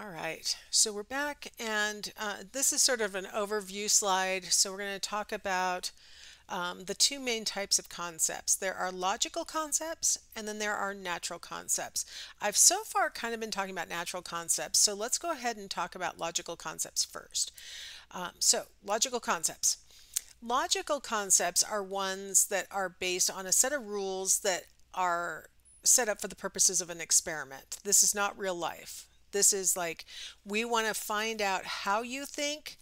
All right, so we're back and uh, this is sort of an overview slide. So we're going to talk about um, the two main types of concepts. There are logical concepts and then there are natural concepts. I've so far kind of been talking about natural concepts, so let's go ahead and talk about logical concepts first. Um, so logical concepts. Logical concepts are ones that are based on a set of rules that are set up for the purposes of an experiment. This is not real life. This is like, we want to find out how you think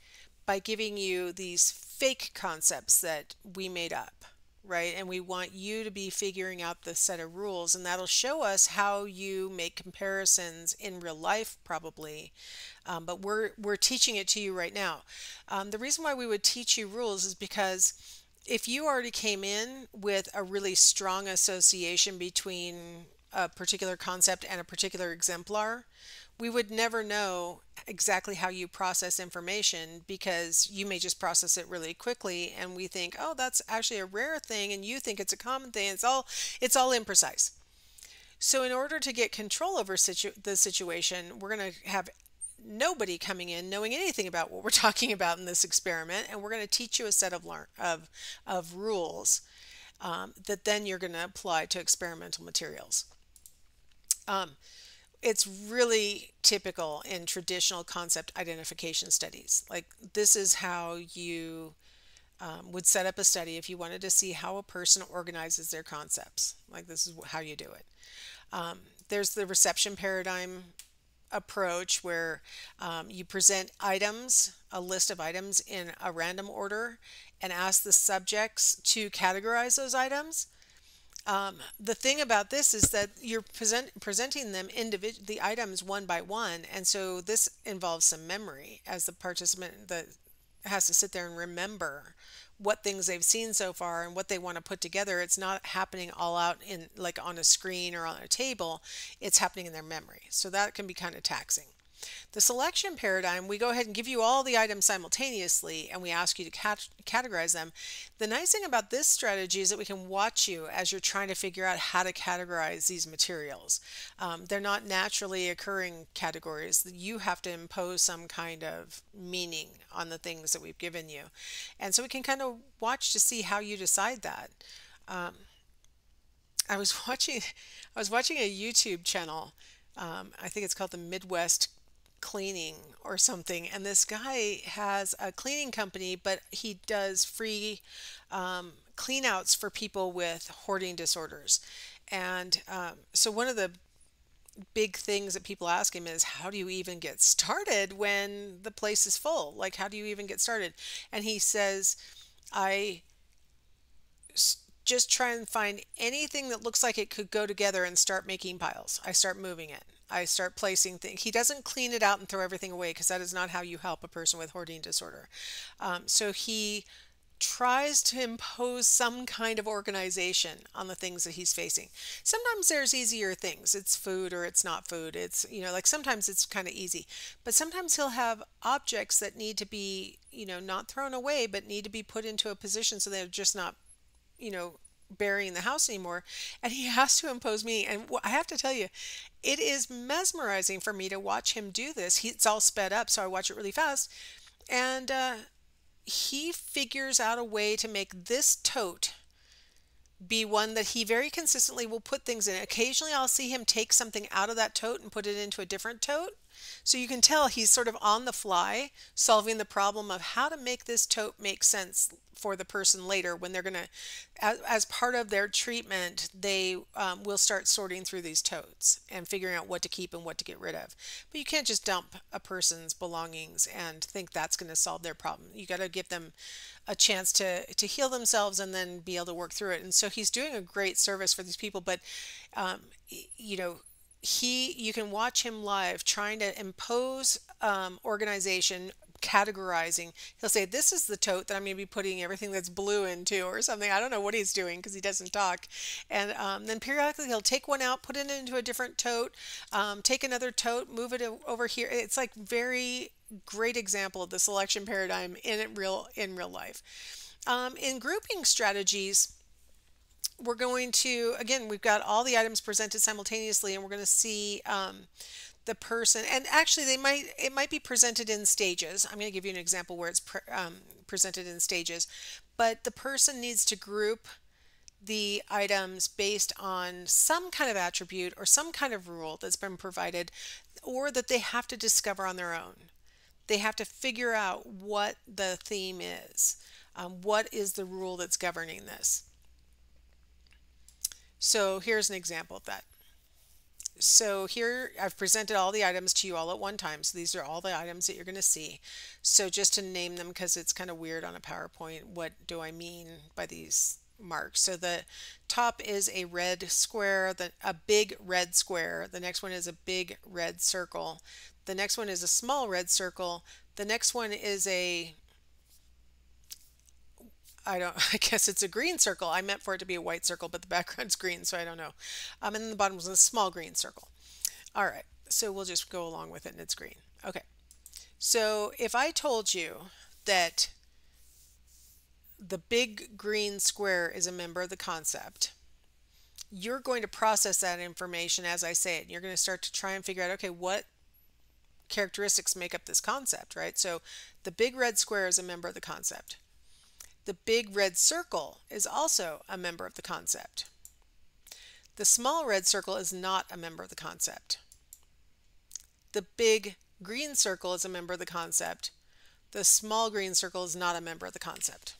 by giving you these fake concepts that we made up, right? And we want you to be figuring out the set of rules, and that'll show us how you make comparisons in real life, probably. Um, but we're we're teaching it to you right now. Um, the reason why we would teach you rules is because if you already came in with a really strong association between a particular concept and a particular exemplar, we would never know exactly how you process information because you may just process it really quickly and we think oh that's actually a rare thing and you think it's a common thing. It's all it's all imprecise. So in order to get control over situ- the situation we're going to have nobody coming in knowing anything about what we're talking about in this experiment and we're going to teach you a set of of of rules um, that then you're going to apply to experimental materials. Um, it's really typical in traditional concept identification studies. Like this is how you um, would set up a study if you wanted to see how a person organizes their concepts. Like this is how you do it. Um, there's the reception paradigm approach where um, you present items, a list of items in a random order, and ask the subjects to categorize those items. Um, the thing about this is that you're present, presenting them individual the items one by one, and so this involves some memory as the participant that has to sit there and remember what things they've seen so far and what they want to put together. It's not happening all out in like on a screen or on a table. It's happening in their memory. So that can be kind of taxing. The selection paradigm, we go ahead and give you all the items simultaneously and we ask you to cat categorize them. The nice thing about this strategy is that we can watch you as you're trying to figure out how to categorize these materials. Um, they're not naturally occurring categories. You have to impose some kind of meaning on the things that we've given you. And so we can kind of watch to see how you decide that. Um, I was watching I was watching a YouTube channel. Um, I think it's called the Midwest cleaning or something and this guy has a cleaning company but he does free um, clean outs for people with hoarding disorders. And um, so one of the big things that people ask him is how do you even get started when the place is full? Like how do you even get started? And he says i just try and find anything that looks like it could go together and start making piles. I start moving it I start placing things. He doesn't clean it out and throw everything away because that is not how you help a person with hoarding disorder. Um, so he tries to impose some kind of organization on the things that he's facing. Sometimes there's easier things. It's food or it's not food. It's, you know, like sometimes it's kind of easy. But sometimes he'll have objects that need to be, you know, not thrown away, but need to be put into a position so they're just not, you know, burying the house anymore and he has to impose me and i have to tell you it is mesmerizing for me to watch him do this he, it's all sped up so i watch it really fast and uh, he figures out a way to make this tote be one that he very consistently will put things in. Occasionally, I'll see him take something out of that tote and put it into a different tote. So you can tell he's sort of on the fly solving the problem of how to make this tote make sense for the person later when they're going to, as, as, part of their treatment, they um, will start sorting through these totes and figuring out what to keep and what to get rid of. But you can't just dump a person's belongings and think that's going to solve their problem. You got to give them a chance to to heal themselves and then be able to work through it. And so he's doing a great service for these people. But um, you know, he you can watch him live trying to impose um, organization categorizing. He'll say, This is the tote that I'm going to be putting everything that's blue into, or something. I don't know what he's doing because he doesn't talk. And um, then periodically he'll take one out, put it into a different tote, um, take another tote, move it over here. It's like very great example of the selection paradigm in real in real life. Um, in grouping strategies, we're going to again we've got all the items presented simultaneously, and we're going to see um, the person and actually they might it might be presented in stages. I'm going to give you an example where it's pre, um, presented in stages. But the person needs to group the items based on some kind of attribute or some kind of rule that's been provided or that they have to discover on their own. They have to figure out what the theme is um, what is the rule that's governing this so here's an example of that so here I've presented all the items to you all at one time. So these are all the items that you're going to see. So just to name them because it's kind of weird on a PowerPoint, what do I mean by these marks? So the top is a red square, the, a big red square. The next one is a big red circle. The next one is a small red circle. The next one is a I don't, I guess it's a green circle. I meant for it to be a white circle, but the background's green, so I don't know. Um, and then the bottom was a small green circle. All right, so we'll just go along with it and it's green. Okay, so if I told you that the big green square is a member of the concept, you're going to process that information as I say it. You're going to start to try and figure out, okay, what characteristics make up this concept, right? So the big red square is a member of the concept. The big red circle is also a member of the concept. The small red circle is not a member of the concept. The big green circle is a member of the concept. The small green circle is not a member of the concept.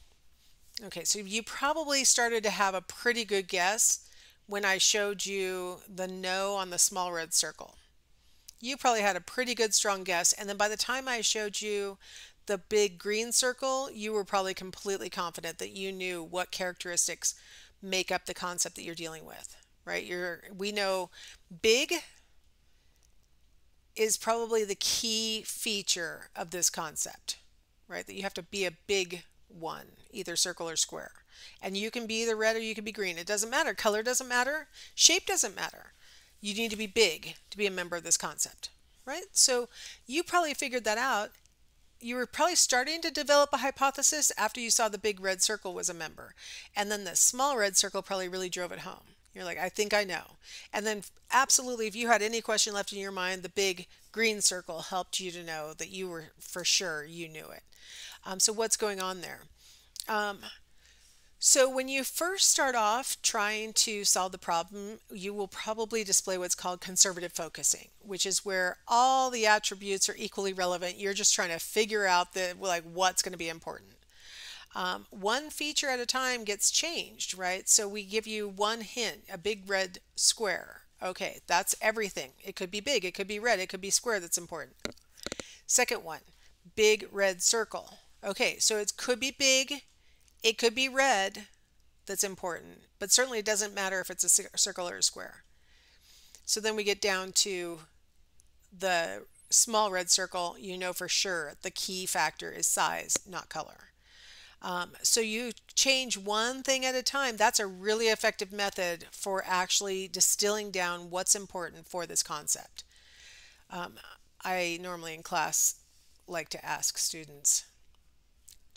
Okay, so you probably started to have a pretty good guess when I showed you the no on the small red circle. You probably had a pretty good strong guess and then by the time I showed you the big green circle, you were probably completely confident that you knew what characteristics make up the concept that you're dealing with, right? You're, we know big is probably the key feature of this concept, right? That you have to be a big one, either circle or square. And you can be either red or you can be green. It doesn't matter. Color doesn't matter. Shape doesn't matter. You need to be big to be a member of this concept, right? So you probably figured that out you were probably starting to develop a hypothesis after you saw the big red circle was a member. And then the small red circle probably really drove it home. You're like, I think I know. And then, absolutely, if you had any question left in your mind, the big green circle helped you to know that you were for sure you knew it. Um, so, what's going on there? Um, so when you first start off trying to solve the problem, you will probably display what's called conservative focusing, which is where all the attributes are equally relevant. You're just trying to figure out the like what's going to be important. Um, one feature at a time gets changed, right? So we give you one hint, a big red square. Okay, that's everything. It could be big, it could be red, it could be square that's important. Second one, big red circle. Okay, so it could be big, it could be red that's important, but certainly it doesn't matter if it's a circle or a square. So then we get down to the small red circle, you know for sure the key factor is size, not color. Um, so you change one thing at a time. That's a really effective method for actually distilling down what's important for this concept. Um, I normally in class like to ask students,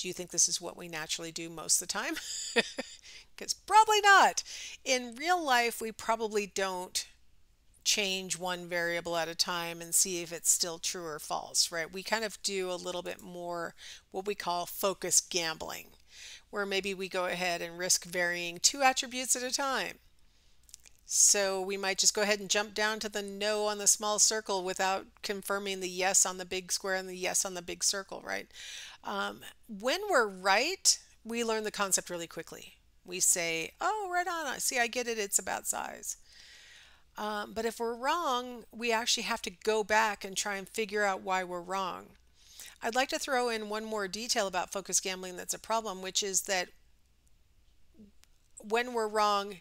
do you think this is what we naturally do most of the time? Because probably not. In real life, we probably don't change one variable at a time and see if it's still true or false, right? We kind of do a little bit more what we call focus gambling, where maybe we go ahead and risk varying two attributes at a time. So we might just go ahead and jump down to the no on the small circle without confirming the yes on the big square and the yes on the big circle, right? Um, when we're right, we learn the concept really quickly. We say, oh, right on, see, I get it, it's about size. Um, but if we're wrong, we actually have to go back and try and figure out why we're wrong. I'd like to throw in one more detail about focus gambling that's a problem, which is that when we're wrong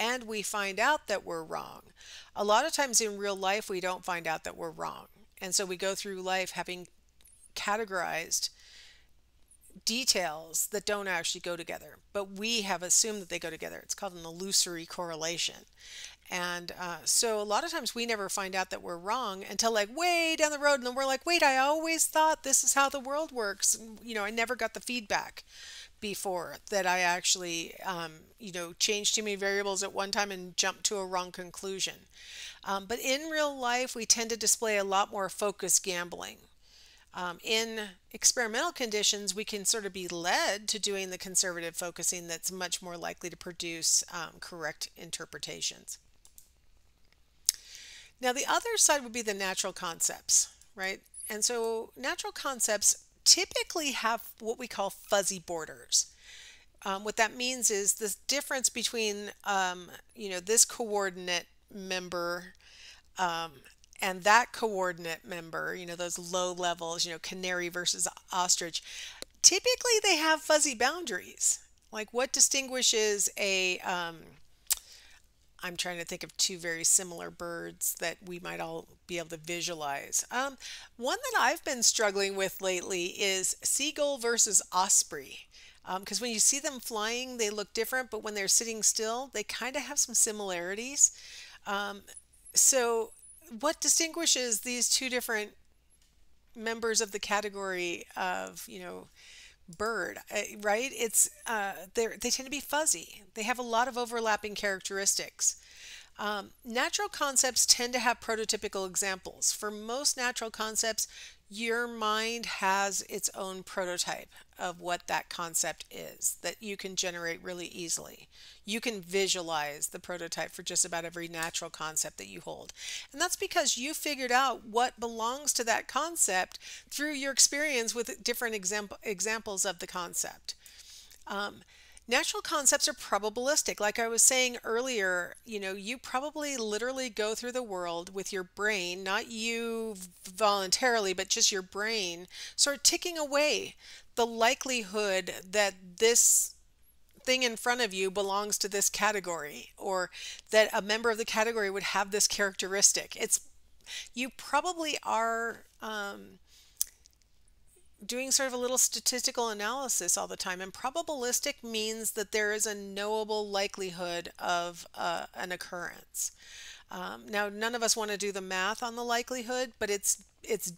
and we find out that we're wrong, a lot of times in real life we don't find out that we're wrong. And so we go through life having categorized details that don't actually go together, but we have assumed that they go together. It's called an illusory correlation. And uh, so a lot of times we never find out that we're wrong until like way down the road, and then we're like, wait, I always thought this is how the world works. You know, I never got the feedback before that I actually, um, you know, changed too many variables at one time and jumped to a wrong conclusion. Um, but in real life, we tend to display a lot more focused gambling. Um, in experimental conditions, we can sort of be led to doing the conservative focusing that's much more likely to produce um, correct interpretations. Now, the other side would be the natural concepts, right? And so, natural concepts typically have what we call fuzzy borders. Um, what that means is the difference between, um, you know, this coordinate member um, and that coordinate member, you know, those low levels, you know, canary versus ostrich, typically they have fuzzy boundaries. Like what distinguishes a, um, I'm trying to think of two very similar birds that we might all be able to visualize. Um, one that I've been struggling with lately is seagull versus osprey. Because um, when you see them flying, they look different, but when they're sitting still, they kind of have some similarities. Um, so, what distinguishes these two different members of the category of, you know, bird, uh, right? It's uh, they they tend to be fuzzy. They have a lot of overlapping characteristics. Um, natural concepts tend to have prototypical examples. For most natural concepts, your mind has its own prototype of what that concept is that you can generate really easily. You can visualize the prototype for just about every natural concept that you hold. And that's because you figured out what belongs to that concept through your experience with different example, examples of the concept. Um, Natural concepts are probabilistic. Like I was saying earlier, you know, you probably literally go through the world with your brain, not you voluntarily, but just your brain, sort of ticking away the likelihood that this thing in front of you belongs to this category or that a member of the category would have this characteristic. It's you probably are um, doing sort of a little statistical analysis all the time. And probabilistic means that there is a knowable likelihood of uh, an occurrence. Um, now, none of us want to do the math on the likelihood, but it's it's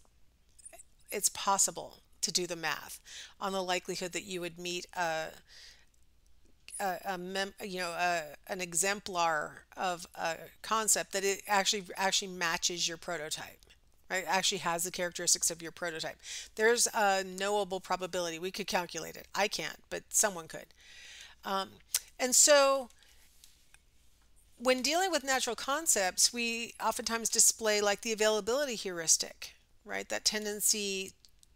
it's possible to do the math on the likelihood that you would meet a a, a mem, you know a, an exemplar of a concept that it actually actually matches your prototype right, actually has the characteristics of your prototype. There's a knowable probability. We could calculate it. I can't, but someone could. Um, and so when dealing with natural concepts, we oftentimes display like the availability heuristic, right? That tendency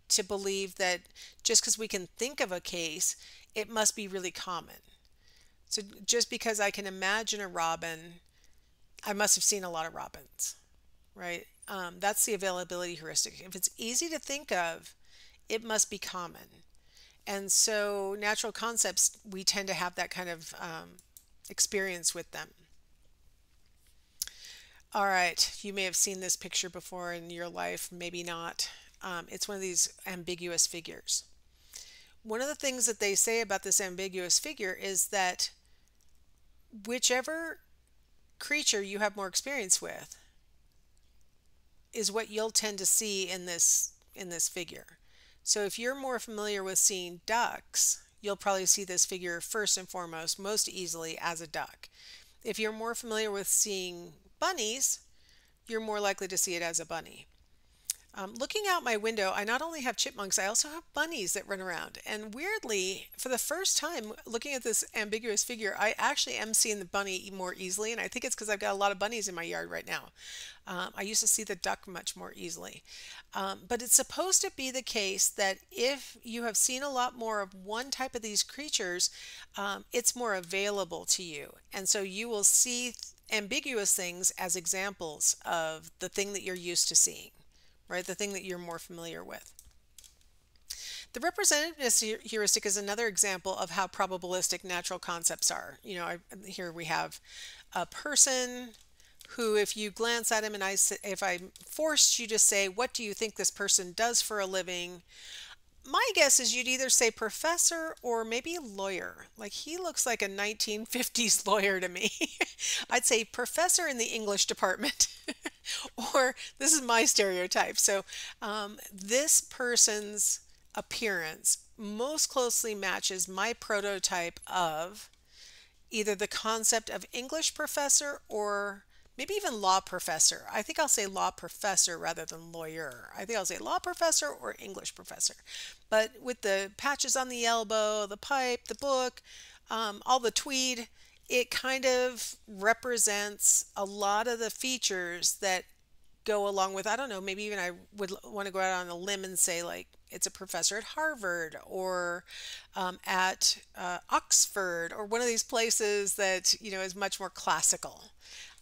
to believe that just because we can think of a case, it must be really common. So just because I can imagine a robin, I must have seen a lot of robins, right? Um, that's the availability heuristic. If it's easy to think of, it must be common. And so, natural concepts, we tend to have that kind of um, experience with them. All right, you may have seen this picture before in your life, maybe not. Um, it's one of these ambiguous figures. One of the things that they say about this ambiguous figure is that whichever creature you have more experience with, is what you'll tend to see in this in this figure. So if you're more familiar with seeing ducks, you'll probably see this figure first and foremost most easily as a duck. If you're more familiar with seeing bunnies, you're more likely to see it as a bunny. Um, looking out my window, I not only have chipmunks, I also have bunnies that run around. And weirdly, for the first time, looking at this ambiguous figure, I actually am seeing the bunny more easily. And I think it's because I've got a lot of bunnies in my yard right now. Um, I used to see the duck much more easily. Um, but it's supposed to be the case that if you have seen a lot more of one type of these creatures, um, it's more available to you. And so you will see ambiguous things as examples of the thing that you're used to seeing right? The thing that you're more familiar with. The representativeness heuristic is another example of how probabilistic natural concepts are. You know, I, here we have a person who, if you glance at him and I, if I forced you to say, what do you think this person does for a living? my guess is you'd either say professor or maybe lawyer. Like he looks like a 1950s lawyer to me. I'd say professor in the English department. or this is my stereotype. So um, this person's appearance most closely matches my prototype of either the concept of English professor or maybe even law professor. I think I'll say law professor rather than lawyer. I think I'll say law professor or English professor. But with the patches on the elbow, the pipe, the book, um, all the tweed, it kind of represents a lot of the features that go along with, I don't know, maybe even I would want to go out on a limb and say, like, it's a professor at Harvard or um, at uh, Oxford or one of these places that, you know, is much more classical.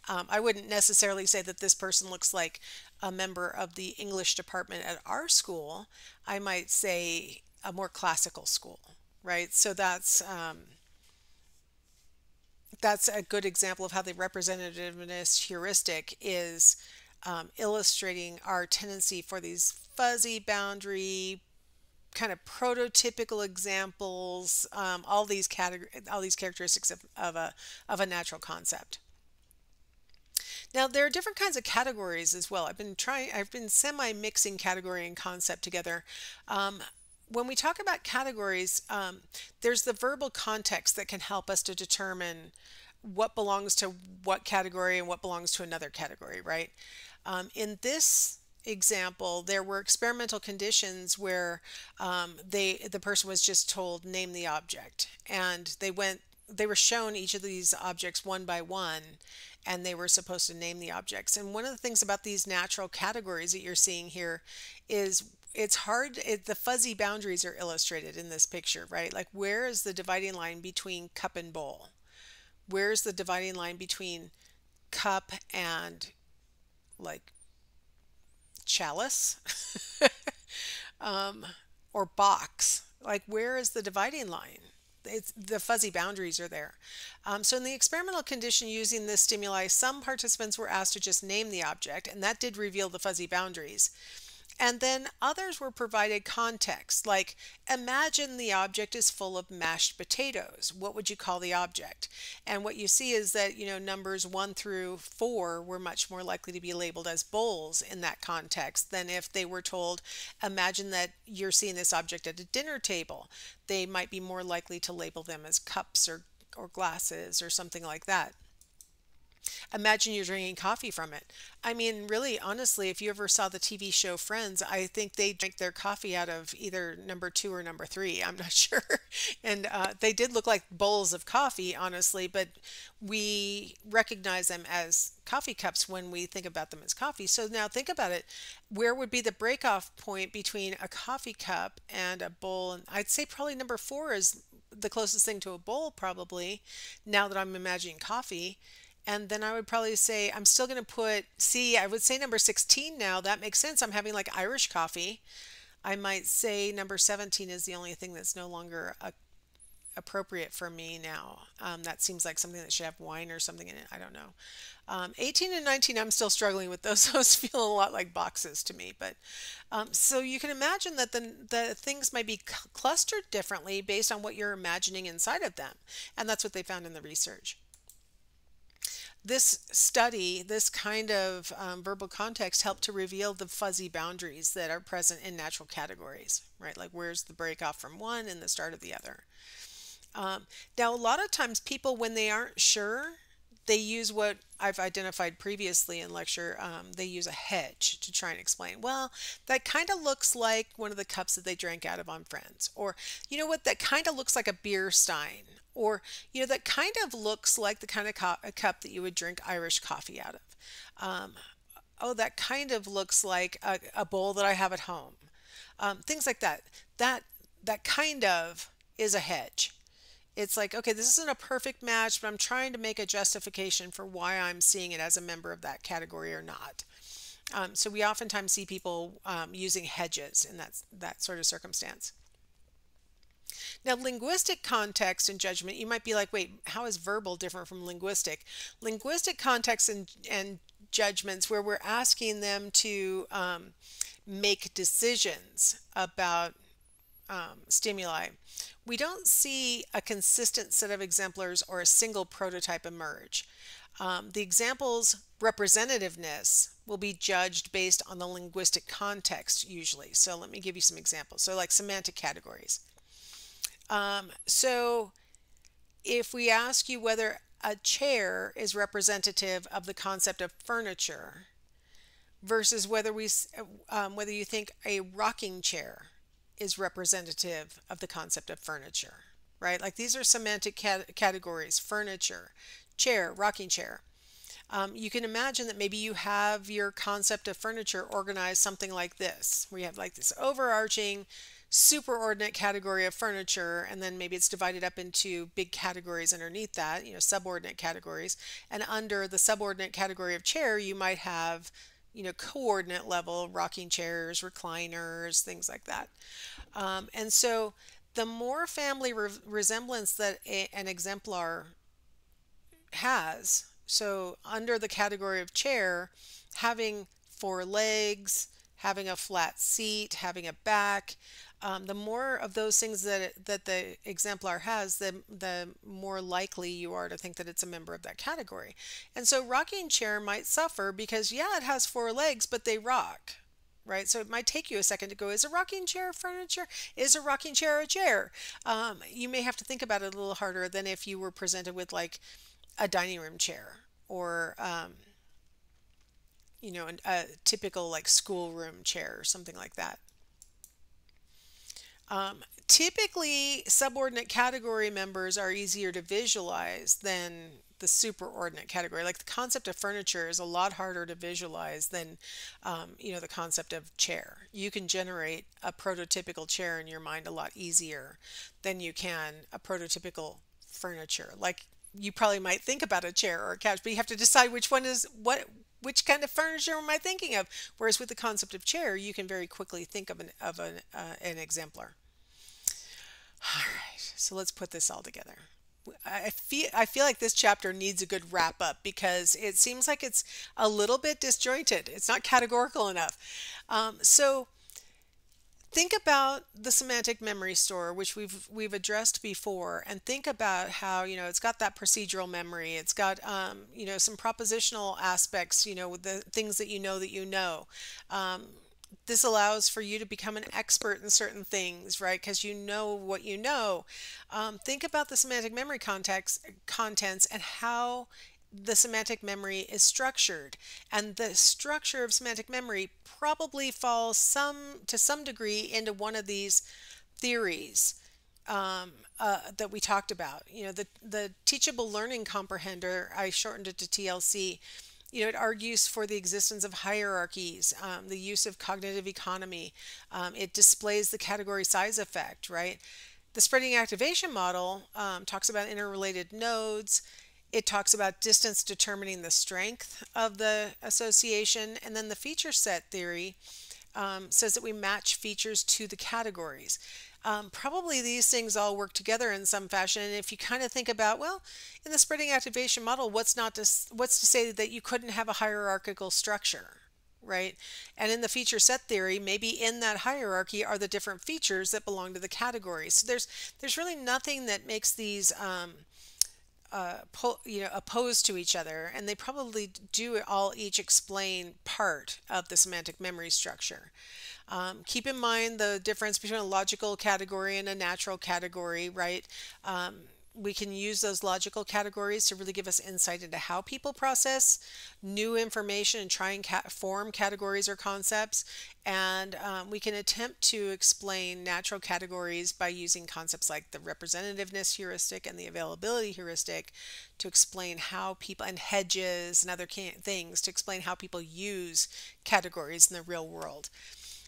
Um, I wouldn't necessarily say that this person looks like a member of the English department at our school. I might say a more classical school, right? So that's um, that's a good example of how the representativeness heuristic is um, illustrating our tendency for these fuzzy boundary kind of prototypical examples, um, all these category, all these characteristics of, of a of a natural concept. Now there are different kinds of categories as well. I've been trying, I've been semi mixing category and concept together. Um, when we talk about categories, um, there's the verbal context that can help us to determine what belongs to what category and what belongs to another category, right? Um, in this example, there were experimental conditions where um, they the person was just told name the object, and they went they were shown each of these objects one by one and they were supposed to name the objects. And one of the things about these natural categories that you're seeing here is it's hard it, the fuzzy boundaries are illustrated in this picture right? Like where is the dividing line between cup and bowl? Where's the dividing line between cup and like chalice? Um, or box? Like where is the dividing line? It's the fuzzy boundaries are there. Um, so in the experimental condition using this stimuli, some participants were asked to just name the object, and that did reveal the fuzzy boundaries. And then others were provided context, like imagine the object is full of mashed potatoes. What would you call the object? And what you see is that, you know, numbers one through four were much more likely to be labeled as bowls in that context than if they were told, imagine that you're seeing this object at a dinner table. They might be more likely to label them as cups or, or glasses or something like that. Imagine you're drinking coffee from it. I mean, really, honestly, if you ever saw the TV show Friends, I think they drank their coffee out of either number two or number three. I'm not sure. and uh, they did look like bowls of coffee, honestly, but we recognize them as coffee cups when we think about them as coffee. So now think about it. Where would be the breakoff point between a coffee cup and a bowl? And I'd say probably number four is the closest thing to a bowl, probably, now that I'm imagining coffee. And then I would probably say, I'm still going to put, see, I would say number 16 now. That makes sense. I'm having like Irish coffee. I might say number 17 is the only thing that's no longer a, appropriate for me now. Um, that seems like something that should have wine or something in it. I don't know. Um, 18 and 19, I'm still struggling with those. Those feel a lot like boxes to me. But um, so you can imagine that the, the things might be clustered differently based on what you're imagining inside of them. And that's what they found in the research this study, this kind of um, verbal context helped to reveal the fuzzy boundaries that are present in natural categories, right? Like where's the break off from one and the start of the other. Um, now, a lot of times people, when they aren't sure, they use what I've identified previously in lecture. Um, they use a hedge to try and explain. Well, that kind of looks like one of the cups that they drank out of on Friends. Or, you know what, that kind of looks like a beer stein or you know that kind of looks like the kind of cup that you would drink Irish coffee out of. Um, oh, that kind of looks like a, a bowl that I have at home. Um, things like that. That that kind of is a hedge. It's like, okay, this isn't a perfect match, but I'm trying to make a justification for why I'm seeing it as a member of that category or not. Um, so we oftentimes see people um, using hedges in that that sort of circumstance. Now, linguistic context and judgment, you might be like, wait, how is verbal different from linguistic? Linguistic context and, and judgments where we're asking them to um, make decisions about um, stimuli. We don't see a consistent set of exemplars or a single prototype emerge. Um, the example's representativeness will be judged based on the linguistic context usually. So let me give you some examples. So like semantic categories. Um, so if we ask you whether a chair is representative of the concept of furniture versus whether we um, whether you think a rocking chair is representative of the concept of furniture right? Like these are semantic cat- categories furniture chair rocking chair. Um, you can imagine that maybe you have your concept of furniture organized something like this where you have like this overarching superordinate category of furniture and then maybe it's divided up into big categories underneath that you know subordinate categories. And under the subordinate category of chair you might have you know coordinate level rocking chairs recliners things like that. Um, and so the more family re- resemblance that a, an exemplar has so under the category of chair having four legs having a flat seat having a back um, the more of those things that that the exemplar has, the the more likely you are to think that it's a member of that category. And so rocking chair might suffer because yeah, it has four legs, but they rock. Right, so it might take you a second to go. Is a rocking chair furniture? Is a rocking chair a chair? Um, you may have to think about it a little harder than if you were presented with like a dining room chair or um, you know a typical like schoolroom chair or something like that. Um, typically, subordinate category members are easier to visualize than the superordinate category. Like the concept of furniture is a lot harder to visualize than, um, you know, the concept of chair. You can generate a prototypical chair in your mind a lot easier than you can a prototypical furniture. Like you probably might think about a chair or a couch, but you have to decide which one is what which kind of furniture am I thinking of? Whereas with the concept of chair, you can very quickly think of an of an, uh, an exemplar. All right, so let's put this all together. I feel I feel like this chapter needs a good wrap up because it seems like it's a little bit disjointed. It's not categorical enough. Um, so think about the semantic memory store which we've we've addressed before and think about how you know it's got that procedural memory it's got um, you know some propositional aspects you know the things that you know that you know. Um, this allows for you to become an expert in certain things right because you know what you know. Um, think about the semantic memory context contents and how the semantic memory is structured and the structure of semantic memory probably falls some to some degree into one of these theories um, uh, that we talked about you know the the teachable learning comprehender I shortened it to TLC you know, it argues for the existence of hierarchies, um, the use of cognitive economy. Um, it displays the category size effect, right? The spreading activation model um, talks about interrelated nodes. It talks about distance determining the strength of the association. And then the feature set theory um, says that we match features to the categories. Um, probably these things all work together in some fashion. And if you kind of think about, well, in the spreading activation model, what's not to, what's to say that you couldn't have a hierarchical structure, right? And in the feature set theory, maybe in that hierarchy are the different features that belong to the categories. So there's there's really nothing that makes these um, uh, po- you know opposed to each other and they probably do all each explain part of the semantic memory structure. Um, keep in mind the difference between a logical category and a natural category right? Um, we can use those logical categories to really give us insight into how people process new information and try and form categories or concepts. And um, we can attempt to explain natural categories by using concepts like the representativeness heuristic and the availability heuristic to explain how people, and hedges and other things to explain how people use categories in the real world.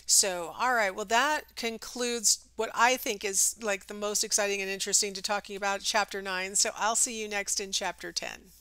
So, all right, well, that concludes what I think is like the most exciting and interesting to talking about chapter nine. So, I'll see you next in chapter 10.